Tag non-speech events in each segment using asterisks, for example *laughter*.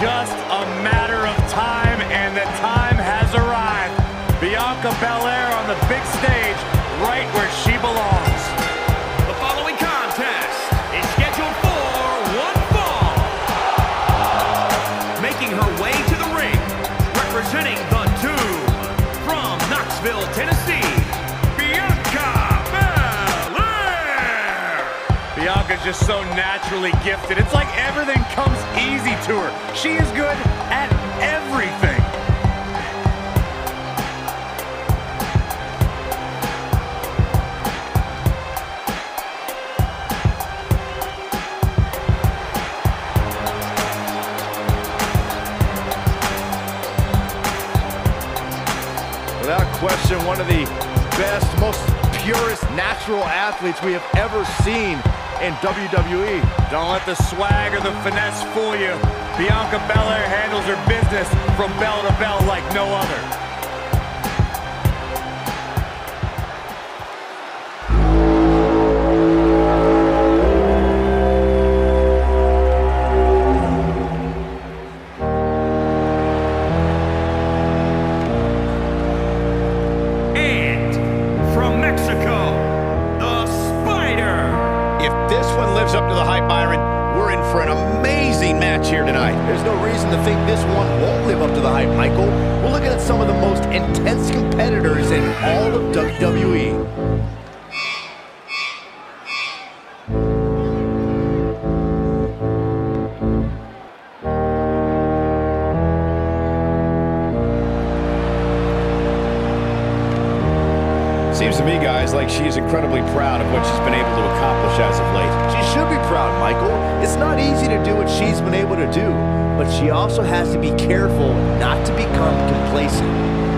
just a matter of time, and the time has arrived. Bianca Belair on the big stage, right where she belongs. The following contest is scheduled for one fall. Making her way to the ring, representing the just so naturally gifted. It's like everything comes easy to her. She is good at everything. Without question, one of the best, most purest natural athletes we have ever seen in WWE. Don't let the swag or the finesse fool you. Bianca Belair handles her business from bell to bell like no other. There's no reason to think this one won't live up to the hype, Michael. We're looking at some of the most intense competitors in all of. WWE. Been able to accomplish as of late. She should be proud, Michael. It's not easy to do what she's been able to do, but she also has to be careful not to become complacent.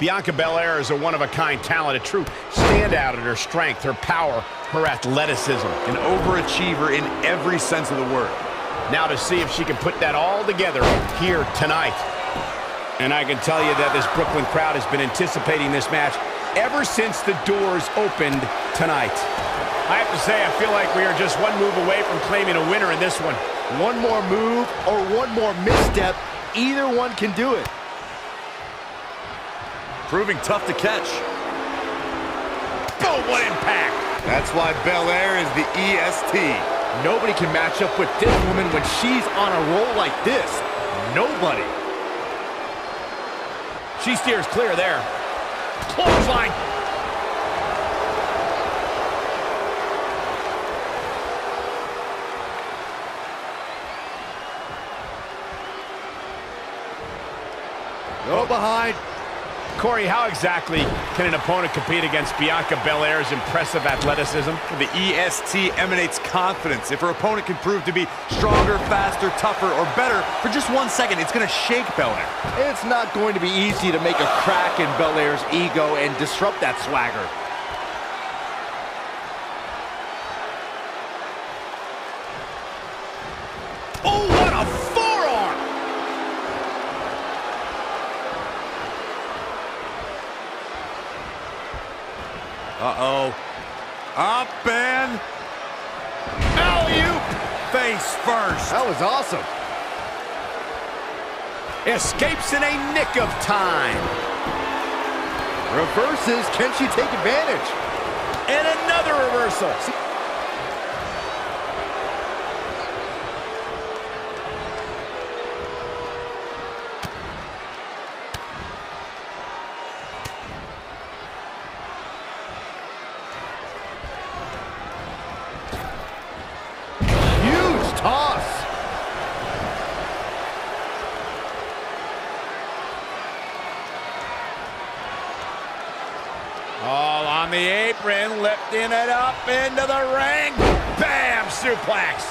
Bianca Belair is a one-of-a-kind talent, a true standout in her strength, her power, her athleticism. An overachiever in every sense of the word. Now to see if she can put that all together here tonight. And I can tell you that this Brooklyn crowd has been anticipating this match ever since the doors opened tonight. I have to say, I feel like we are just one move away from claiming a winner in this one. One more move or one more misstep, either one can do it. Proving tough to catch. Boom, what impact! That's why Belair is the EST. Nobody can match up with this woman when she's on a roll like this. Nobody. She steers clear there. Clothesline. Go behind. Corey, how exactly can an opponent compete against Bianca Belair's impressive athleticism? The EST emanates confidence. If her opponent can prove to be stronger, faster, tougher, or better for just one second, it's going to shake Belair. It's not going to be easy to make a crack in Belair's ego and disrupt that swagger. Alley-oop! Face first. That was awesome. Escapes in a nick of time. Reverses. Can she take advantage? And another reversal. Huge lifting it up into the ring. Bam! Suplex.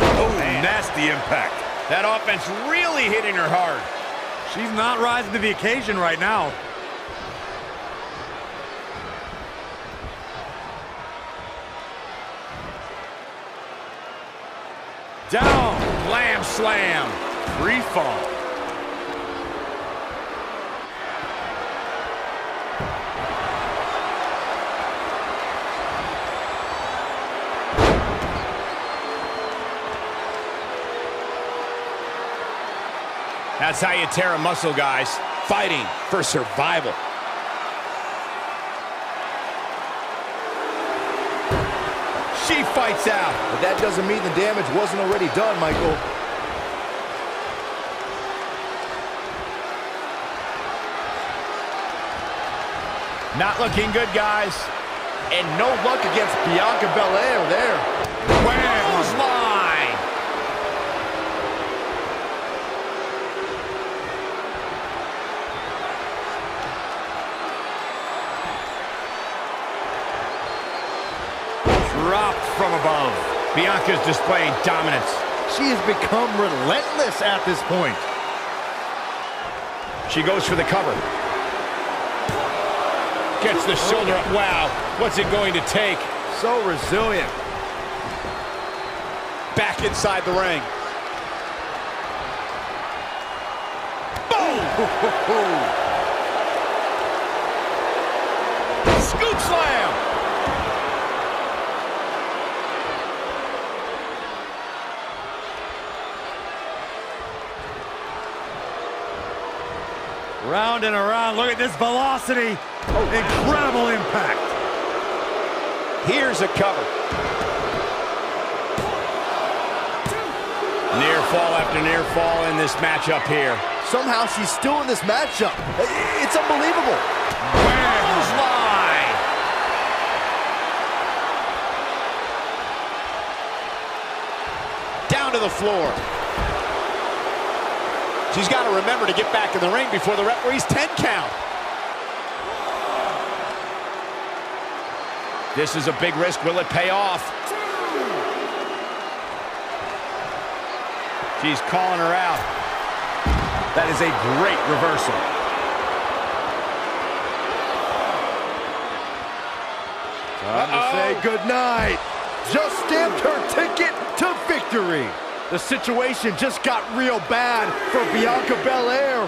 Oh, nasty impact. That offense really hitting her hard. She's not rising to the occasion right now. Down, lamb slam, free fall. That's how you tear a muscle, guys. Fighting for survival. She fights out. But that doesn't mean the damage wasn't already done, Michael. Not looking good, guys. And no luck against Bianca Belair there. Dropped from above. Bianca's displaying dominance. She has become relentless at this point. She goes for the cover. Gets the shoulder up. Wow, what's it going to take? So resilient. Back inside the ring. Boom! *laughs* Scoop slam! Round and around. Look at this velocity. Incredible impact. Here's a cover. Near fall after near fall in this matchup here. Somehow she's still in this matchup. It's unbelievable. Wham's. Down to the floor. She's got to remember to get back in the ring before the referee's 10 count. This is a big risk. Will it pay off? She's calling her out. That is a great reversal. Time to say goodnight. Just stamped her ticket to victory. The situation just got real bad for Bianca Belair.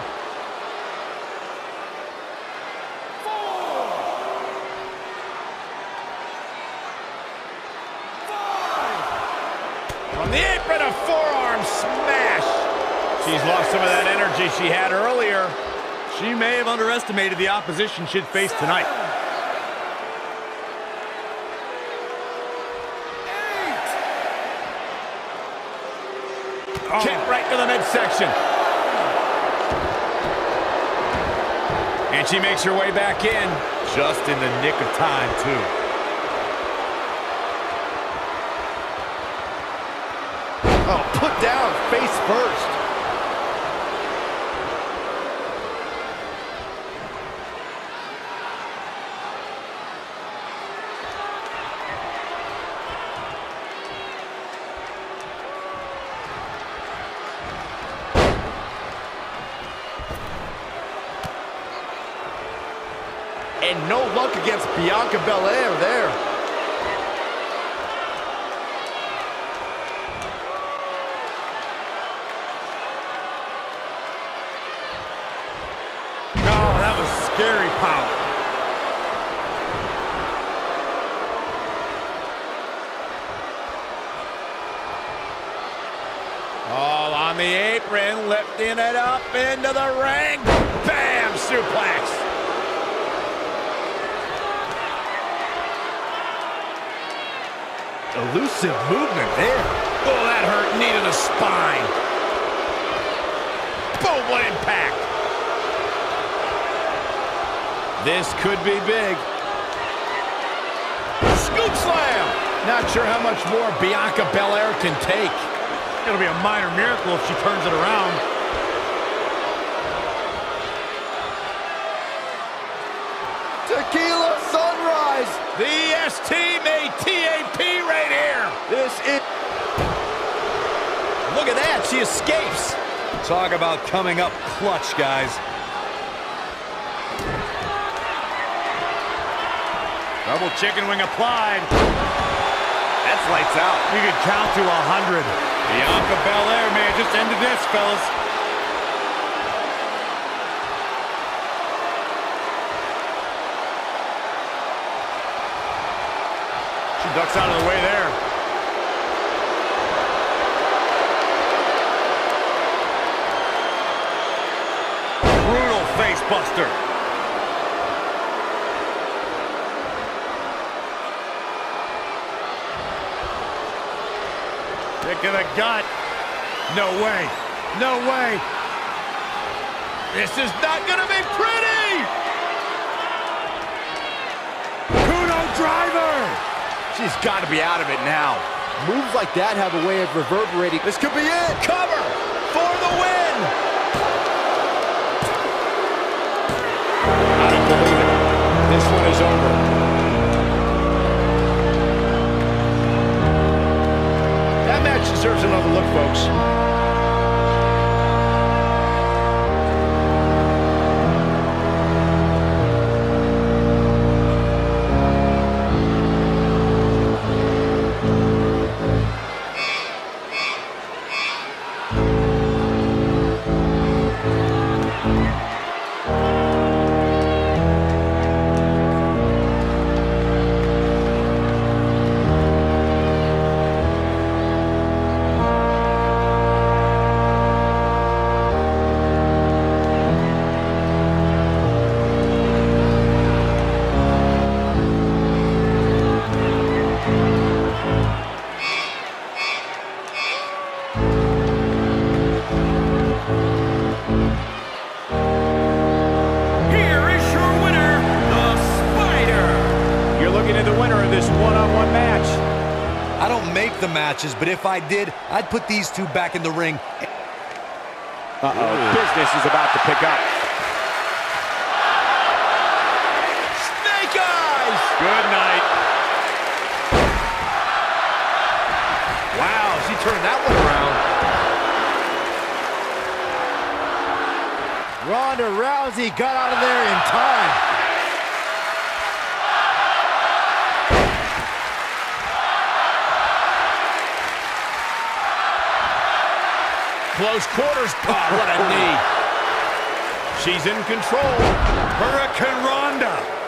From the apron, a forearm smash. She's lost some of that energy she had earlier. She may have underestimated the opposition she'd face tonight. Kick right to the midsection. And she makes her way back in. Just in the nick of time, too. Oh, put down face first. And no luck against Bianca Belair there. Oh, that was scary power. All on the apron, lifting it up into the ring. Bam! Suplex. Elusive movement there. Oh, that hurt. Knee to the spine. Boom, what impact. This could be big. Scoop slam. Not sure how much more Bianca Belair can take. It'll be a minor miracle if she turns it around. Tequila Sunrise. The TAP right here. This is... Look at that. She escapes. Talk about coming up clutch, guys. Double chicken wing applied. That's lights out. You could count to a 100. Bianca Belair may have just ended this, fellas. Ducks out of the way there. Brutal face buster. Kick in the gut. No way. No way. This is not going to be pretty. Kudo driver. She's got to be out of it now. Moves like that have a way of reverberating. This could be it. Cover for the win. I don't believe it. This one is over. That match deserves another look, folks. Matches, but if I did, I'd put these two back in the ring. Uh-oh. Business is about to pick up. Snake eyes. Good night. Wow, she turned that one around. Ronda Rousey got out of there in time. Close quarters. Oh, *laughs* what a knee. She's in control. hurricanrana.